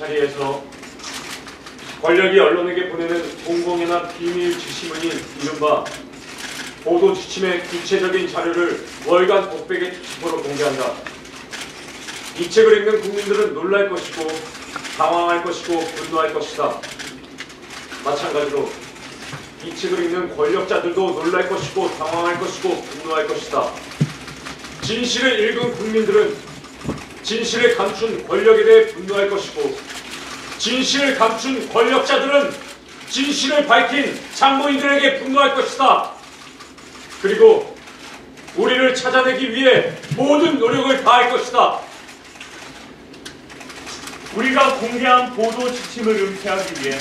자리에서 권력이 언론에게 보내는 공공이나 비밀 지시문인 이른바 보도 지침의 구체적인 자료를 월간 독백의 지침으로 공개한다. 이 책을 읽는 국민들은 놀랄 것이고 당황할 것이고 분노할 것이다. 마찬가지로 이 책을 읽는 권력자들도 놀랄 것이고 당황할 것이고 분노할 것이다. 진실을 읽은 국민들은 진실을 감춘 권력에 대해 분노할 것이고 진실을 감춘 권력자들은 진실을 밝힌 장모인들에게 분노할 것이다. 그리고 우리를 찾아내기 위해 모든 노력을 다할 것이다. 우리가 공개한 보도 지침을 은폐하기 위해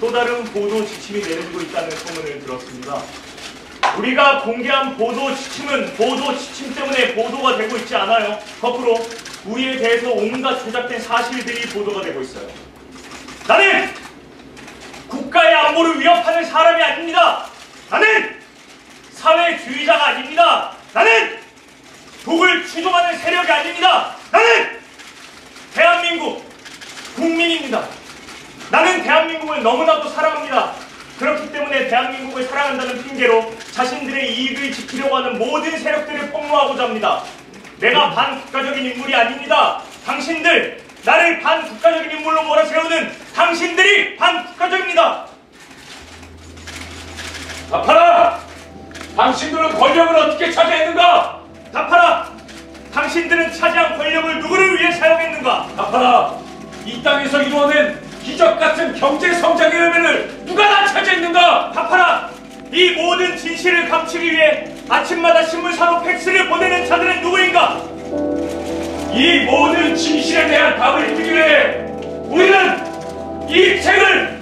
또 다른 보도 지침이 내려지고 있다는 소문을 들었습니다. 우리가 공개한 보도 지침은 보도 지침 때문에 보도가 되고 있지 않아요. 거꾸로 우리에 대해서 온갖 조작된 사실들이 보도가 되고 있어요. 나는 국가의 안보를 위협하는 사람이 아닙니다. 나는 사회주의자가 아닙니다. 나는 독을 추종하는 세력이 아닙니다. 나는 대한민국 국민입니다. 나는 대한민국을 너무나도 사랑합니다. 그렇기 때문에 대한민국을 사랑한다는 핑계로 자신들의 이익을 지키려고 하는 모든 세력들을 폭로하고자 합니다. 내가 반국가적인 인물이 아닙니다. 당신들, 나를 반국가적인 인물로 몰아세우는 당신들이 반국가적입니다. 답하라! 당신들은 권력을 어떻게 차지했는가? 답하라! 당신들은 차지한 권력을 누구를 위해 사용했는가? 답하라! 이 땅에서 이루어낸 기적 같은 경제 성장의 의미를 누가 다 차지했는가? 답하라! 이 모든 진실을 감추기 위해 아침마다 신문 사로 팩스를 보내는 자들은 누구인가? 이 모든 진실에 대한 답을 주기 위해 우리는 이 책을